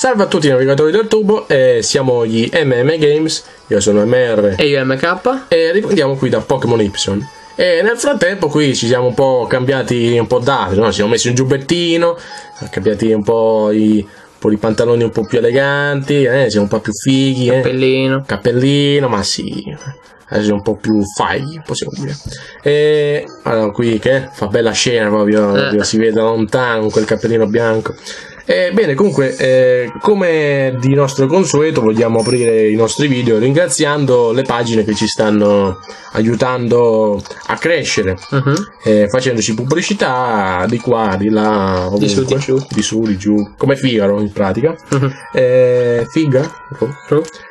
Salve a tutti i navigatori del tubo, eh, siamo gli MM Games, io sono MR E io MK? e riprendiamo qui da Pokémon Y. E nel frattempo qui ci siamo un po' cambiati un po' d'abito, no? ci siamo messi un giubbettino, cambiati un po' i, un po' pantaloni un po' più eleganti, eh, siamo un po' più fighi, eh. Pellino. cappellino, ma sì, adesso è un po' più fagli, possiamo dire. E allora qui che fa bella scena proprio, Eh. si vede da lontano con quel cappellino bianco. E bene, comunque, eh, come di nostro consueto, vogliamo aprire i nostri video ringraziando le pagine che ci stanno aiutando a crescere, Mhm. eh, facendoci pubblicità di qua, di là, Di su, ovunque. di giù. di su, di giù, come Figaro in pratica. Eh, figa?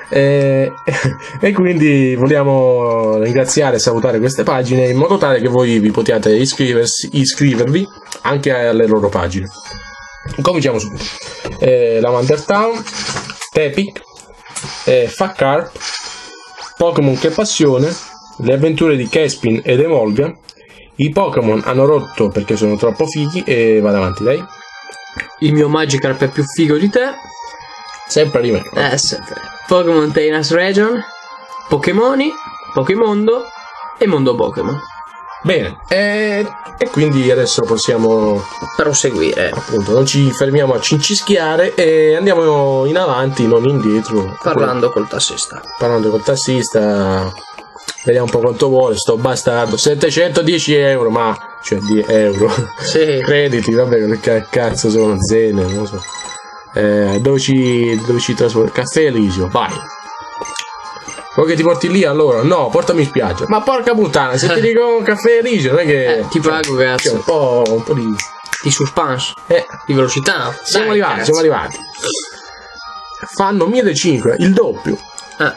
Eh, e quindi vogliamo ringraziare e salutare queste pagine in modo tale che voi vi possiate iscriversi- iscrivervi anche alle loro pagine. Cominciamo subito. Eh, Lavander Town, Tepic, eh, Fakarp, Pokémon che passione, le avventure di Kespin ed Emolga. I Pokémon hanno rotto perché sono troppo fighi e vado avanti lei. Il mio Magikarp è più figo di te. Sempre di me. Eh, sempre. Pokémon Tainas Region. Pokémoni. Pokémondo. E Mondo Pokémon. Bene, e, e quindi adesso possiamo Proseguire. appunto non ci fermiamo a cincischiare e andiamo in avanti, non indietro. Parlando col tassista. Parlando col tassista, vediamo un po' quanto vuole sto bastardo. 710 euro, ma cioè di euro. Sì. Crediti, vabbè, che cazzo sono zene, non lo so. Eh, dove ci, dove ci trasformi? Caffè Elisio, vai. Vuoi che ti porti lì allora? No, portami in spiaggia. Ma porca puttana, se ti dico un caffè Elisio, non è che. Eh, ti pago, C'è cazzo. un po', un po' di. Di suspense. Eh, Di velocità. siamo Dai, arrivati, cazzo. siamo arrivati. Fanno 1500, il doppio. Eh,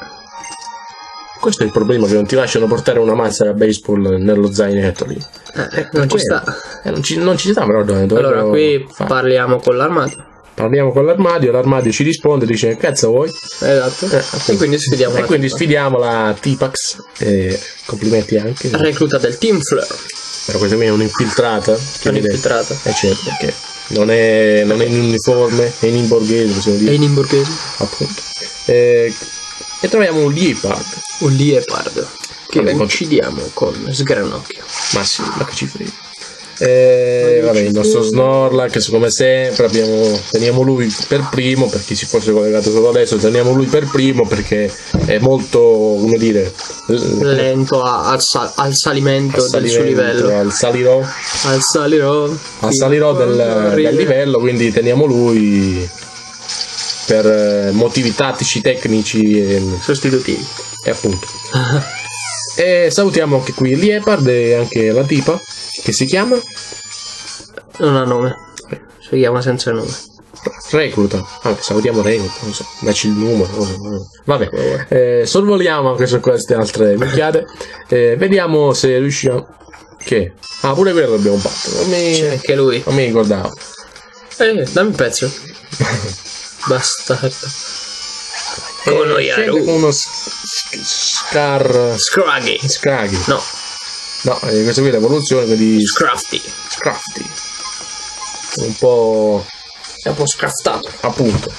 Questo è il problema che non ti lasciano portare una mazza da baseball nello zainetto lì. eh, non ci sta. Eh, non, ci, non ci sta però dove Allora, qui parliamo con l'armadio. Parliamo con l'armadio, l'armadio ci risponde, dice cazzo vuoi? Esatto. Eh, e quindi sfidiamo E la quindi tipa. sfidiamo la Tipax. E complimenti anche. Recluta del Team Fleur. Però questa qui è un'infiltrata. che Sono mi deve- infiltrata. Eh certo, perché non è, non è in uniforme, è in borghese, possiamo dire. in imborghese. Appunto. E, e troviamo un Leopard. Un liepardo. Che Vabbè, uccidiamo con sgranocchio. Ma sì, ma che ci frega. E, vabbè, il nostro Snorlax, come sempre, abbiamo, teniamo lui per primo, per chi si fosse collegato solo adesso, teniamo lui per primo perché è molto, come dire, l- Lento a- al, sal- al salimento al del suo livello. al salirò, Al salirò. al salirò del, del livello, quindi teniamo lui per eh, motivi tattici, tecnici e, Sostitutivi. e appunto. E salutiamo anche qui Liepard e anche la tipa che si chiama Non ha nome. Si chiama senza nome. Recluta. Vabbè, salutiamo Recluta, non so, dacci il numero. Vabbè, eh, sorvoliamo anche su queste altre minchiate. Eh, vediamo se riusciamo. Che? Ah, pure quello l'abbiamo fatto. Non mi, C'è anche lui. non mi ricordavo. Eh, dammi un pezzo. Bastardo. Eh, Yaru. con uno Scar. Scraggy. Scraghi. No, No, eh, questa qui è l'evoluzione quindi Scrafty. Scrafty. Un po'. È un po' scraftato. appunto.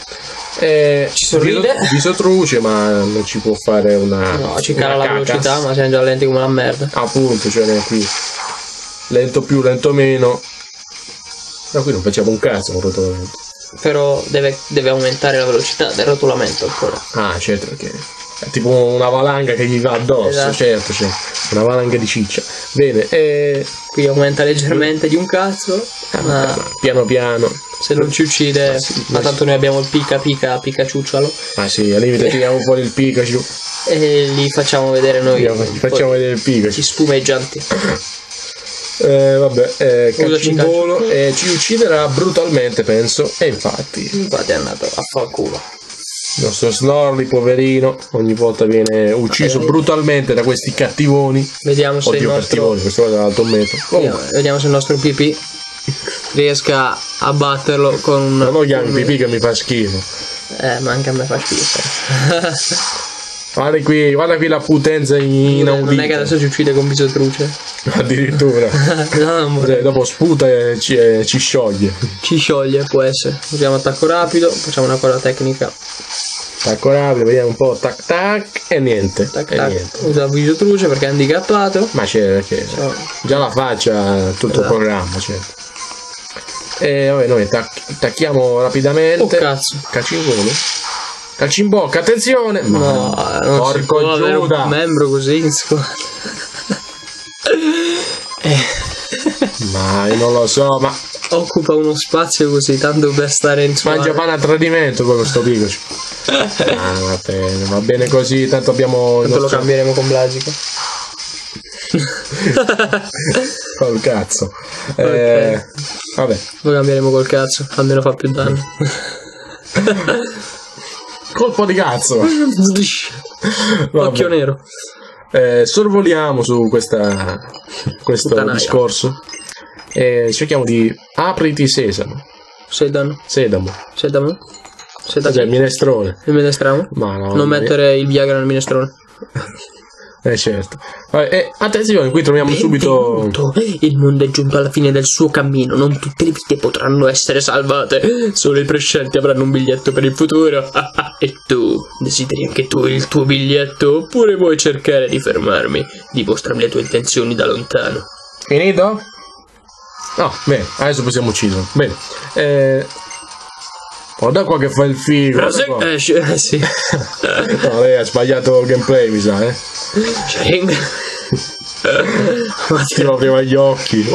Eh, Ci sorride. Viso, truce, ma non ci può fare una. No, ci cala la cacas. velocità, ma siamo già lenti come la merda. Appunto, cioè non è qui. Lento più, lento meno. Ma qui non facciamo un cazzo con il rotolamento. Però deve, deve aumentare la velocità del rotolamento ancora. Ah, certo, perché è tipo una valanga che gli va addosso, Esatto. certo, cioè, una valanga di ciccia. Bene, e Qui aumenta leggermente di un cazzo, ma piano piano. se non ci uccide, Ma sì, ma tanto noi abbiamo il pica pica picaciucciolo Ah sì, al limite tiriamo fuori il Pikachu. e li facciamo vedere noi. Gli facciamo vedere il Pikachu. Gli spumeggianti. Eh, vabbè, eh, Usaci calci in calcio. volo e ci ucciderà brutalmente, penso. E infatti, Infatti è andato a far culo. Il nostro Snorli, poverino, ogni volta viene ucciso Eh. brutalmente da questi cattivoni. Vediamo se il Oddio, nostro. cattivoni, questa volta è alto metro. Vediamo, Comunque, vediamo se il nostro PP riesca a batterlo con un. non lo chiami pipì che mi fa schifo. Eh, ma anche a me fa schifo. Guarda qui, guarda qui la potenza inaudita. Non è che adesso ci uccide con viso truce. Addirittura. no. Cioè, dopo sputa e ci, e ci scioglie. Ci scioglie, può essere. Usiamo attacco rapido, facciamo una cosa tecnica. Attacco rapido, vediamo un po'. Tac tac e niente. Tac, e tac. niente. Usa viso truce perché è handicappato. Ma c'è perché Oh. già la faccia, tutto il Esatto. programma, certo. E vabbè, noi tac- tacchiamo Oh rapidamente. cazzo. Calci in volo. Calci in bocca, attenzione! No, non si porco può avere Giuda! un membro così in squadra. Ma io non lo so, ma Occupa uno spazio così tanto per stare in squadra. mangia pane a tradimento quello sto Pikachu. Ah, va bene, va bene così, tanto abbiamo Tanto lo cambieremo con Blagico. Col cazzo. Eh, vabbè, Lo cambieremo col cazzo, almeno fa più danno. Colpo di cazzo. Occhio nero. Eh, sorvoliamo su questa, questo Puttanaia. discorso e cerchiamo di apriti sesamo. Sedano. Sedamo. Sedamo. Sedano. Cos'è, minestrone? Il minestrone? Ma no. Non mettere il Viagra nel minestrone. Eh certo. Eh, attenzione, qui troviamo subito... Benvenuto. Il mondo è giunto alla fine del suo cammino. Non tutte le vite potranno essere salvate. Solo i prescelti avranno un biglietto per il futuro. e tu, desideri anche tu il tuo biglietto? Oppure vuoi cercare di fermarmi? Dimostrami le tue intenzioni da lontano. Finito? No, bene, adesso possiamo ucciderlo. Bene. Eh... Guarda qua che fa il figo. guarda qua. Eh, sì. No, lei ha sbagliato il gameplay, mi sa, eh. Sharing. Ma Ti apriva gli occhi.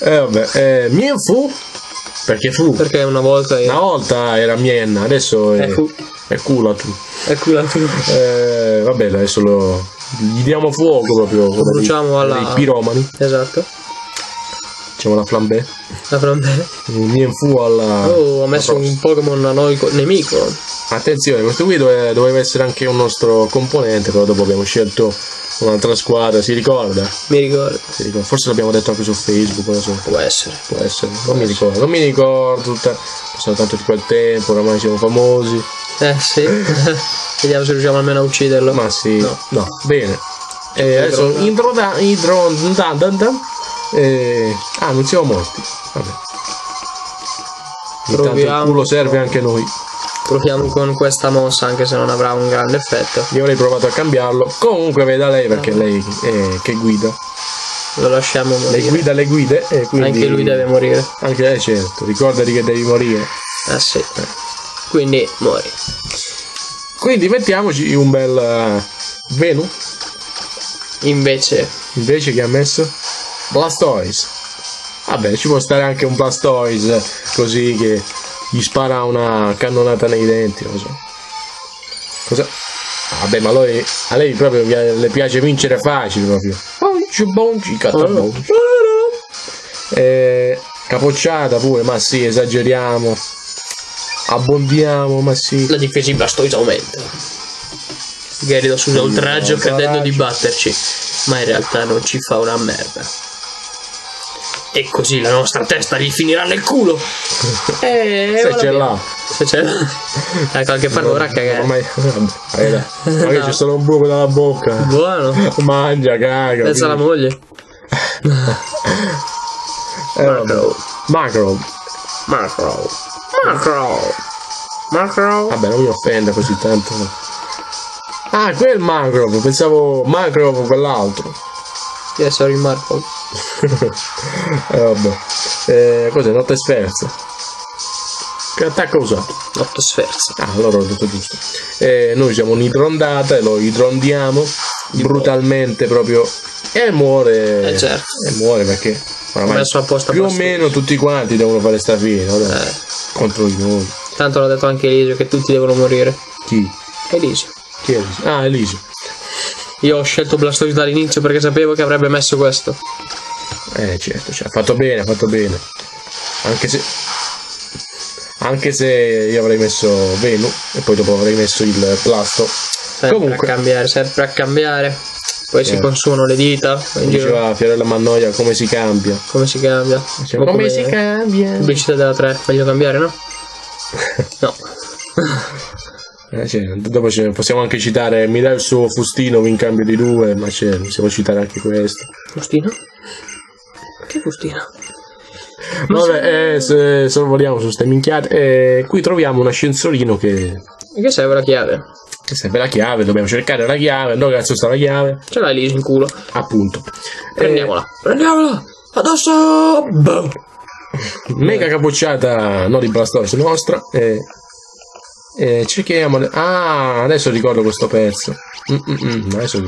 Eh vabbè, eh, Mien fu? Perché fu? Perché una volta Una volta era Mien, adesso è, È culo tu. è culo Eh, vabbè, adesso lo, gli diamo fuoco proprio. come bruciamo alla- dei piromani. Esatto. Facciamo la flambé. La fronte. Mien fu alla. Oh, ha messo un Pokémon a noi co- nemico. Attenzione, questo qui dove- doveva essere anche un nostro componente, però dopo abbiamo scelto un'altra squadra, si ricorda? Mi ricordo. Ricorda. Forse l'abbiamo detto anche su Facebook, non so. Può essere. Può essere, non mi ricordo, non mi ricordo tutta. Sono tanto di quel tempo, oramai siamo famosi. Eh sì. Vediamo se riusciamo almeno a ucciderlo. Ma sì, No. no, bene. E adesso intro da intro da, da, da, e- ah, non siamo morti. Vabbè. Intanto il Proviamo. culo serve anche noi. Proviamo con questa mossa anche se non avrà un grande effetto. Io avrei provato a cambiarlo. Comunque veda lei perché lei è che guida. Lo lasciamo morire. guida le guide e quindi Anche lui deve morire. Anche lei certo, ricordati che devi morire. Eh sì. Quindi muori. Quindi mettiamoci un bel eh, Venu Invece invece che ha messo Blastoise. Vabbè, ci può stare anche un Blastoise così che gli spara una cannonata nei denti, non so. Cosa? Vabbè, ma lei, a lei proprio le piace vincere facile proprio. Bonci, bonci, catabonci. Eh, capocciata pure, ma sì, esageriamo. Abbondiamo, ma sì. la difesa di Blastoise aumenta. Gyarados usa oltraggio. credendo di batterci, ma in realtà non ci fa una merda. E così la nostra testa gli finirà nel culo. E Se ce l'ha. Se ce l'ha. Dai, qualche farlo ora a cagare. Ormai, vabbè, ma che c'è solo un buco dalla bocca. Buono. Mangia, caga. Pensa alla moglie. Eh, vabbè. Macro. Macro. Macro. Macro. Vabbè, non mi offenda così tanto. Ah, quel Macro. Pensavo Macro quell'altro. Yes, sorry Marco. Eh, vabbè. Eh, cos'è? Notte sferza. Che attacco ha usato? Otto sferze. Ah, allora ho detto giusto. Eh, noi siamo un'idrondata e lo idrondiamo brutalmente proprio. E muore. Eh, certo. E muore perché oramai messo apposta più o meno tutti quanti devono fare sta fine? Eh, Contro di noi. tanto l'ha detto anche Elisio che tutti devono morire. Chi? Elisio. Chi è Elisio? Ah, Elisio. Io ho scelto Blastoise dall'inizio perché sapevo che avrebbe messo questo. Eh, certo, cioè, ha fatto bene, ha fatto bene. Anche se. Anche se io avrei messo Venu e poi dopo avrei messo il plasto. Sempre Comunque. a cambiare, sempre a cambiare. Poi si Certo. consumano le dita. Diceva Fiorella Mannoia come si cambia. Come si cambia? Cioè, po' come si cambia? Pubblicità della 3, meglio cambiare, no? No. Eh, cioè, dopo possiamo anche citare mi dai il suo fustino in cambio di due, ma c'è, possiamo citare anche questo. Fustino? Che fustino? Vabbè, eh, se sorvoliamo su ste minchiate. eh, qui troviamo un ascensorino che, Che serve la chiave? che serve la chiave, dobbiamo cercare la chiave. Dove cazzo sta la chiave? Ce l'hai lì in culo. Appunto. Prendiamola. Prendiamola! Addosso! Boom! Eh, mega capocciata, non di Blastors nostra. E, e cerchiamo. Ah, adesso ricordo questo pezzo. Mm-mm-mm, adesso.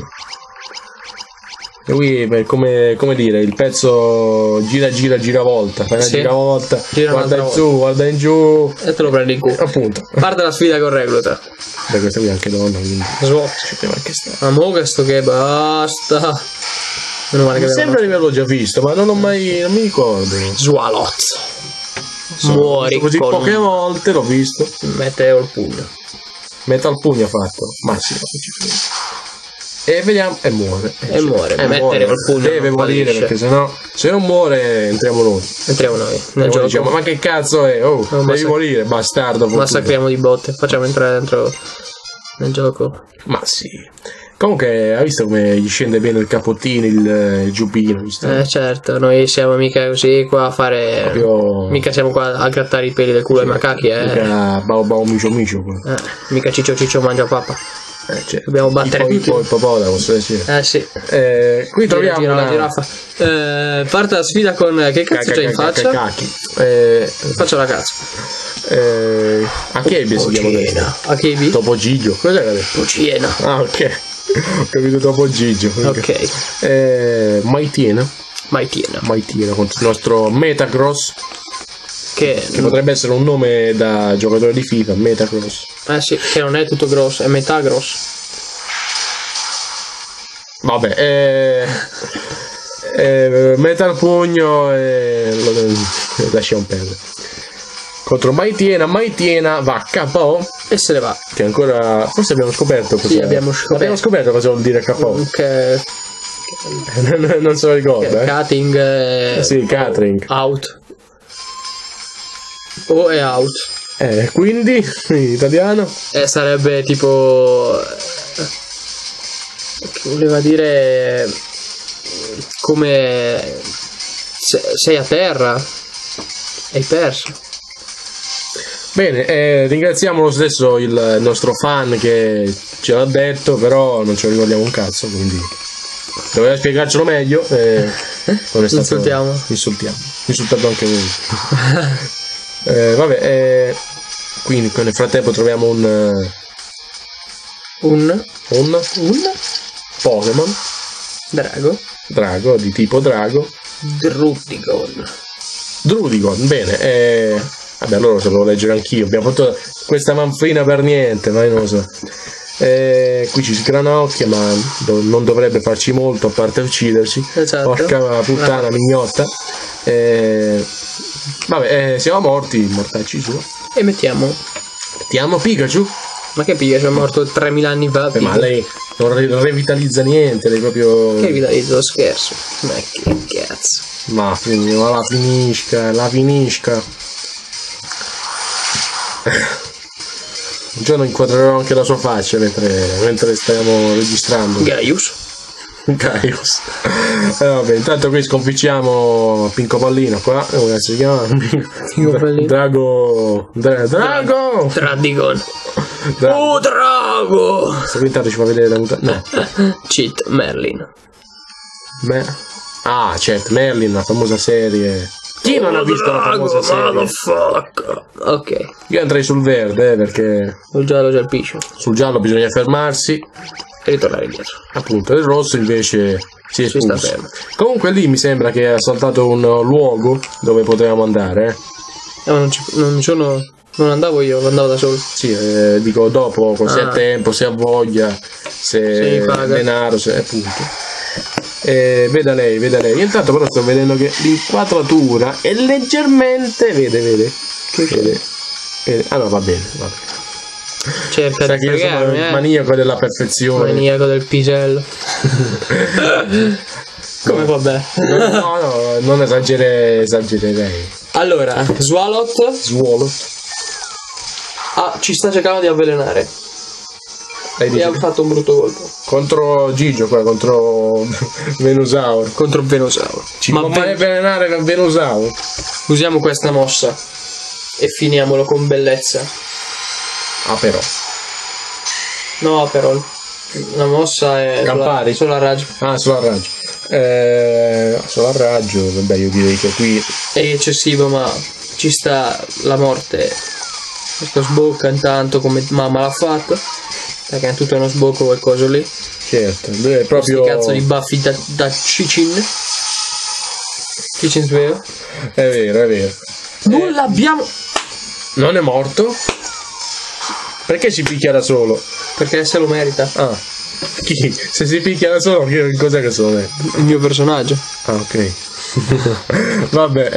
Qui, beh, come, come dire, il pezzo gira, gira, gira volta. Fai una Sì. giravolta, Gira guarda in un'altra su, guarda in giù. E te lo prendi in culo. Appunto. Parte la sfida con recluta. Beh, questa qui è anche donna, quindi Swap. ci poteva anche stare. Ma mo che sto che basta. Meno male che Mi sembra di averlo già visto, ma non ho mai. non mi ricordo. Swalot. So, Muori così con poche volte l'ho visto. Metteo il pugno. Metal pugno ha fatto. Massimo che ci frega. E vediamo. E muore. E muore. Mettere col pugno Deve morire fallisce. perché sennò. Se non muore entriamo noi. Entriamo noi nel E poi gioco. diciamo, ma che cazzo è? Oh, devi massacri- morire, bastardo. Massacriamo di botte. Facciamo entrare dentro nel gioco. Ma sì. Comunque, hai visto come gli scende bene il capottino, il, il giubbino? Visto? Eh certo, noi siamo mica così qua a fare. Proprio- Mica siamo qua a grattare i peli del culo ai macachi, eh. Mica bao bao micio micio. qua. Eh, mica ciccio ciccio mangia pappa. Eh, cioè, Dobbiamo battere il, tutti. po- il ippopotamo, sto dicendo. Eh sì. Eh, qui troviamo Gira, una... la giraffa. Eh, parte la sfida con che cazzo c'è in faccia? Cacchi. Eh, Faccia la cazzo. eh, a che abbia si chiama questo? A che vi? Topo Gigio. Cos'è che ha detto? Pociena. Ah, ok. Ho capito Topo Gigio. Ok. Eh, Maitina. Maitina. Maitina contro il nostro Metacross. Che, Che potrebbe essere un nome da giocatore di FIFA. Metacross. eh sì, che non è tutto grosso, è metà grosso. Vabbè, eh, eh, Metal Pugno e lo lasciamo perdere. Contro Maitiena, Maitiena va KO, E se ne va. che ancora forse abbiamo scoperto cosa Sì, abbiamo scoperto. abbiamo scoperto cosa vuol dire KO. Che, non, non se lo ricorda, eh. cutting eh, Sì, catering. out. O è out. Eh, quindi in italiano E sarebbe tipo. eh, Che voleva dire. eh, Come. se- sei a terra. Hai perso. Bene, eh, ringraziamo lo stesso il nostro fan che ce l'ha detto, però non ce lo ricordiamo un cazzo, quindi doveva spiegarcelo meglio. eh, non è stato- Insultiamo. Insultiamo. Insultato anche voi. Eh, vabbè, eh, quindi nel frattempo troviamo un, Un. un Un. Pokémon Drago. drago di tipo drago. Drudigon. Drudigon, bene. Eh, vabbè, allora lo sapevo leggere anch'io. Abbiamo fatto questa manfrina per niente, ma io non lo so. Eh, qui ci si granocchia, ma do- non dovrebbe farci molto a parte ucciderci. Esatto. Porca puttana, mignotta. Eh, vabbè, eh, siamo morti, mortacci su. E mettiamo. Mettiamo Pikachu. Ma che piglio, è morto 3000 anni fa. Eh, ma lei non re- revitalizza niente, lei proprio. Che vitalizzo scherzo. Ma che cazzo. Ma, fin- ma la finisca, la finisca. Un giorno inquadrerò anche la sua faccia mentre, mentre stiamo registrando. Gaius. Gaius. Eh, vabbè, intanto qui sconficciamo Pinco Pallino qua. Come si chiama? Pinco Pallino. Drago. Dra- Drago! Tradigon. Drago. Oh, drago! Se qui intanto ci fa vedere la mutanda. No. Cheat Merlin. Me- ah, certo, Merlin, la famosa serie. Chi non ha visto la famosa serie? Motherfucker. Ok. Io andrei sul verde, eh, perché Il giallo già il piscio. sul giallo bisogna fermarsi. E ritornare indietro. Appunto, il rosso invece si è Si sta fermo. Comunque lì mi sembra che ha saltato un luogo dove potevamo andare. eh. Eh, ma non, ci, non sono. Non andavo io, andavo da solo. Sì, eh, dico dopo, se Ah. ha tempo, se ha voglia, se paga. denaro, se appunto. Eh, veda lei, veda lei. Io intanto però sto vedendo che l'inquadratura è leggermente. Vede, vede. Vede. vede. Ah no, va bene, va bene. Cerca Sa di che io sono fregarmi, il eh. maniaco della perfezione. Maniaco del pisello. Come vabbè. No, no, no, non esagere, esagererei. Allora, Swalot Suolo. ah, ci sta cercando di avvelenare. Dice- Abbiamo fatto un brutto colpo. Contro Gigio qua, contro Venusaur. Contro Venusaur. Ci Ma può mai avvelenare Venusaur? usiamo questa mossa. E finiamolo con bellezza. Ah però. No, però. La mossa è. Campari? Solo a raggio. Ah, solo a raggio. Eh, solo a raggio, vabbè io direi che qui È eccessivo, ma ci sta la morte. Questo sbocca intanto come mamma l'ha fatto. Perché è tutto uno sbocco quel coso lì. certo, lui è Questi proprio cazzo di baffi da, da Cicin. Cicin vero? È vero, è vero. Non l'abbiamo. Non è morto? Perché si picchia da solo? Perché se lo merita. Ah. Chi? Se si picchia da solo, che cos'è che sono? Il mio personaggio. Ah, ok. Vabbè,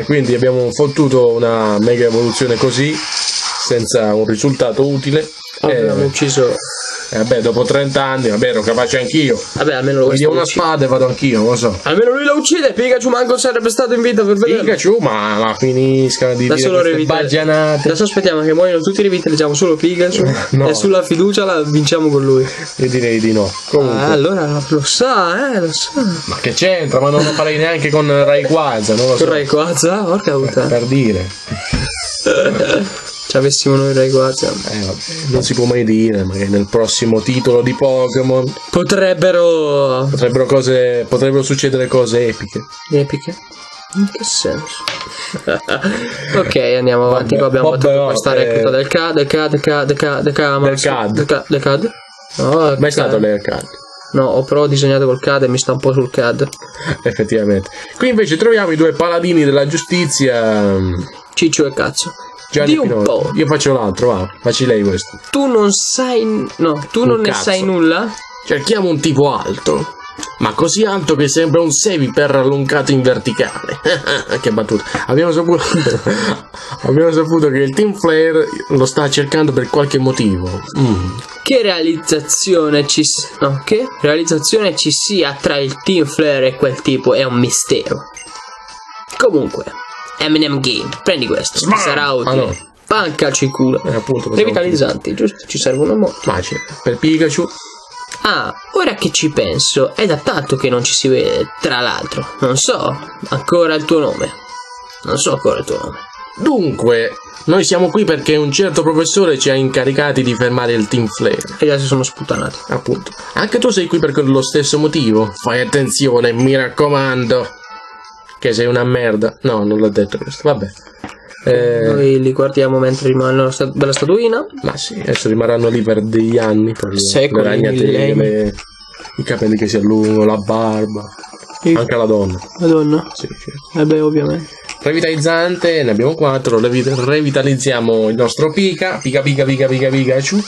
eh, quindi abbiamo fottuto una mega evoluzione così, senza un risultato utile. Abbiamo Eh, ucciso. Eh, vabbè, dopo 30 anni, vabbè, ero capace anch'io. Vabbè, almeno lo Mi dia una uccide. spada e vado anch'io, non lo so. Almeno lui lo uccide. Pikachu manco sarebbe stato in vita per vedere. Pikachu, ma, ma finisca di Adesso dire queste baggianate. Adesso aspettiamo che muoiono tutti, rivitalizziamo solo Pikachu. No. E sulla fiducia la vinciamo con lui. Io direi di no. Comunque, Ah, allora lo sa, eh, lo sa. ma che c'entra? Ma non lo farei neanche con Rayquaza, non lo so. Con Rayquaza, porca puttana. Per dire. Ci avessimo noi Rayquaza. Eh, vabbè, non si può mai dire, magari nel prossimo titolo di Pokémon Potrebbero. potrebbero, cose, potrebbero succedere cose epiche. Epiche? In che senso? ok, andiamo avanti. Qua abbiamo vabbè, fatto questa eh, recluta del CAD, del CAD, del CAD, del CAD, del CAD, Del CAD. del CAD, del CAD. No, Mai CAD. stato l'Aircard, No, ho però disegnato col CAD e mi sta un po' sul CAD. effettivamente. Qui invece troviamo i due paladini della giustizia. Ciccio e cazzo. Gianni Di un Pinotto. po'. Io faccio l'altro, va, facci lei questo. Tu non sai. No, tu Un non ne cazzo. sai nulla? Cerchiamo un tipo alto. Ma così alto che sembra un seviper allungato in verticale. che battuta. Abbiamo saputo, abbiamo saputo che il Team Flare lo sta cercando per qualche motivo. Mm. Che realizzazione ci no, che realizzazione ci sia tra il Team Flare e quel tipo è un mistero. Comunque, Eminem Game, prendi questo, Slam! sarà utile. Ah, no. Pancaci culo. Eh, appunto, Revitalizzanti, giusto? Ci servono molto. Ma c'è per Pikachu. Ah, ora che ci penso, è da tanto che non ci si vede. Tra l'altro, non so ancora il tuo nome. Non so ancora il tuo nome. Dunque, noi siamo qui perché un certo professore ci ha incaricati di fermare il Team Flare. E altri sono sputtanati. Appunto. Anche tu sei qui per lo stesso motivo. Fai attenzione, mi raccomando. Che sei una merda. No, non l'ho detto questo. Vabbè. Eh, Noi li guardiamo mentre rimangono nella sta- bella statuina. ma sì, adesso rimarranno lì per degli anni. Le- Secoli, le ragnatele, i capelli che si allungano, la barba. Anche la donna. Madonna. Sì, sì. Eh beh, ovviamente. Revitalizzante, ne abbiamo quattro. revi- Revitalizziamo il nostro Pika. Pika, Pika, Pika, Pika, Pikachu.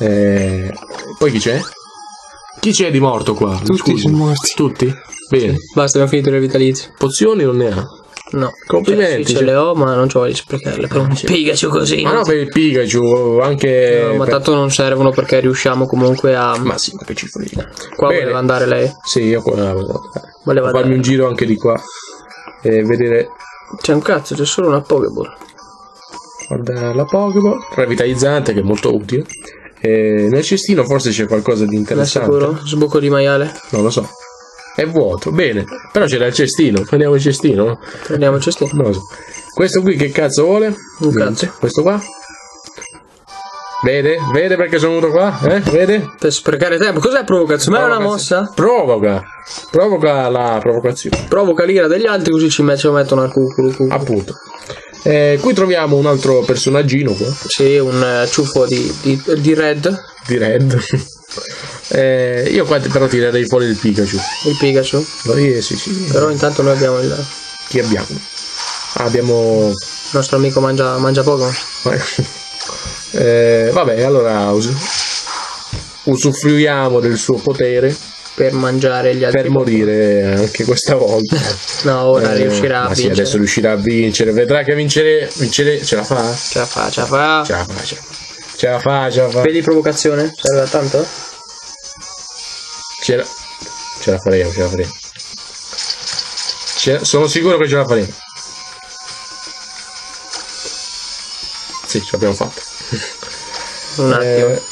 Eh, poi chi c'è? Chi c'è di morto qua? Tutti Scusi. sono morti. Tutti? Bene. Basta, abbiamo finito il vitalizio. Pozioni non ne ha. No. Complimenti, Cioè, sì, ce cioè. le ho, ma non ci voglio sprecarle. Per un Pikachu così. Ma no, per il Pikachu, anche. No, ma per- tanto non servono perché riusciamo comunque a. Ma sì, ma che ci frega. Qua Bene. voleva andare lei. Sì, io qua volevo Voleva farmi andare. un giro anche di qua e vedere. C'è un cazzo, c'è solo una Pokéball. Guarda la Pokéball, revitalizzante che è molto utile. E nel cestino forse c'è qualcosa di Ne è interessante. sicuro? Sbocco di maiale? Non lo so. È vuoto, bene. Però c'era il cestino. Prendiamo il cestino, no? Prendiamo il cestino. Non lo so. Questo qui che cazzo vuole? Un cazzo. Questo qua? Vede? Vede perché sono venuto qua? Eh? Vede? Per sprecare tempo. Cos'è provocazione? Ma è una mossa? Provoca. Provoca la provocazione. Provoca l'ira degli altri così ci met- ci mettono al cuculo. Appunto. Eh, qui troviamo un altro personaggino qua, Sì, un eh, ciuffo di, di, di red. di Red. Eh, io qua però tirerei fuori il Pikachu. Il Pikachu. Eh, sì, sì. Però intanto noi abbiamo il, il Chi abbiamo? Ah, abbiamo... nostro amico mangia, mangia Pokémon. Eh, vabbè, allora us- usufruiamo del suo potere Per mangiare gli altri. per morire anche questa volta. No, ora Eh, riuscirà a ma sì, vincere. adesso riuscirà a vincere. Vedrà che vincere, vincere ce la fa? Ce la fa, ce la fa. Ce la fa, ce la fa. Ce la fa, ce la fa. Vedi provocazione? Serve tanto? Ce la, ce la faremo, ce la faremo. Ce- sono sicuro che ce la faremo. Sì, ce l'abbiamo fatta. Un attimo. Eh,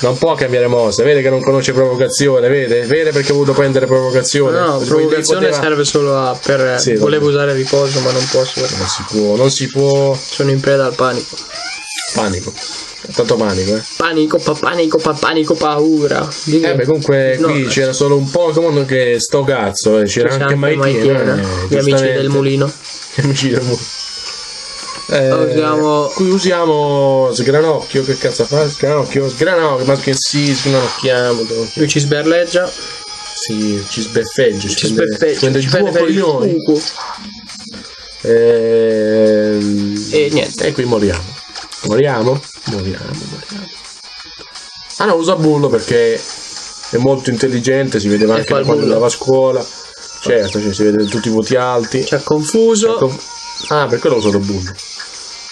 Non può cambiare mossa, vede che non conosce provocazione, vede? Vede perché ha voluto prendere provocazione. No, Poi provocazione poteva- serve solo a, per... Sì, volevo vabbè. usare riposo, ma non posso Non si può, non si può. sono in preda al panico. Panico. Tanto panico, eh. Panico, pa, panico, pa, panico, paura. Di che? Eh beh, comunque No, qui eh. c'era solo un Pokémon che sto cazzo, eh. c'era anche Maitiena. eh, gli amici del mulino. Gli amici del mulino. Eh, Usiamo- Qui usiamo sgranocchio, che cazzo fa? Sgranocchio, sgranocchio, ma che sì, sgranocchiamo. devo- Lui ci sberleggia, Sì, ci sbeffeggia, ci sbeffeggia, ci prende per il cuco. Ehm, E niente. E qui moriamo. Moriamo? Moriamo, moriamo. Ah no, usa bullo perché è molto intelligente, si vedeva E anche il quando bullo. andava a scuola. Certo, cioè, si vede tutti i voti alti. Ci ha confuso, Ecco. Ah, per quello uso lo bullo.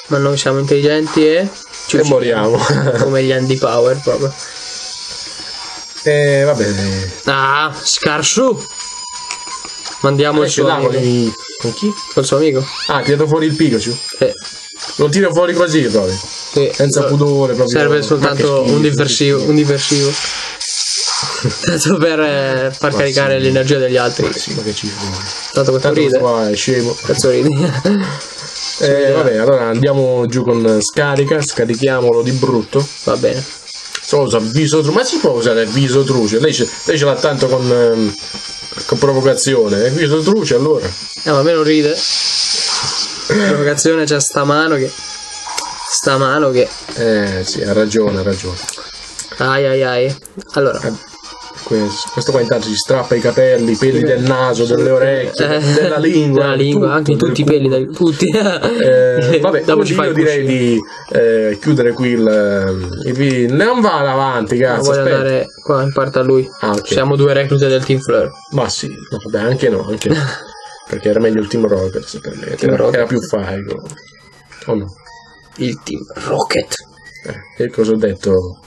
ma noi siamo intelligenti e ci E moriamo. Come gli Andy Power proprio. e va bene. Ah, Scarsu. Mandiamo il Esce suo là con, amico. con chi? Col suo amico. Ah, ha tirato fuori il Pikachu. Sì. Lo tira fuori così proprio. Sì. Senza pudore proprio. Serve soltanto un diversivo. Un diversivo. Tanto per eh, far Ma caricare sì. l'energia degli altri. Ma sì, ma che cifre. Tanto questo Tanto ride. qua è scemo. Cazzo ridi. Eh, vabbè, allora andiamo giù con scarica, scarichiamolo di brutto. Va bene. Solo usa viso truce. Ma si può usare viso truce? Lei ce, lei ce l'ha tanto con, ehm, con provocazione. È viso truce allora. Eh, ma almeno ride. Provocazione c'è sta mano che. Sta mano che. Eh sì, ha ragione, ha ragione. Ai ai ai. Allora. Eh, Questo, questo qua intanto si strappa i capelli, i peli del naso, delle orecchie, Eh, della lingua. Della lingua, tutto, anche tutti i peli del. Tutti. Eh, vabbè, Dopo ci io il direi di eh, chiudere qui il, il video. Non va avanti, cazzo. voglio aspetta. andare qua in parte a lui. Ah, ok. Siamo due reclute del Team Fleur. Ma sì, vabbè, anche no, anche no. Perché era meglio il Team Rocket, se per me. Team Era, Rocket. era più faico. O no? Il Team Rocket. Eh, che cosa ho detto?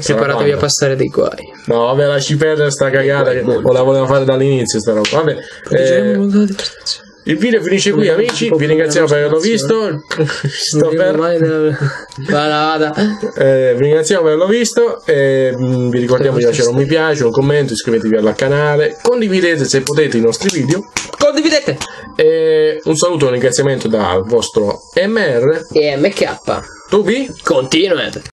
Sarà Preparatevi a passare dei guai. No, vabbè, lasci perdere sta cagata che la volevamo fare dall'inizio sta roba. Vabbè, eh, il video finisce qui, amici. Vi ringraziamo per averlo visto. Sto per... Vada, vada. Eh, vi ringraziamo per averlo visto. e, mm, vi ricordiamo di lasciare un mi piace, un commento, iscrivetevi al canale, condividete se potete i nostri video. Condividete. E un saluto e un ringraziamento dal vostro MR. E MK. Tubi? Continuate.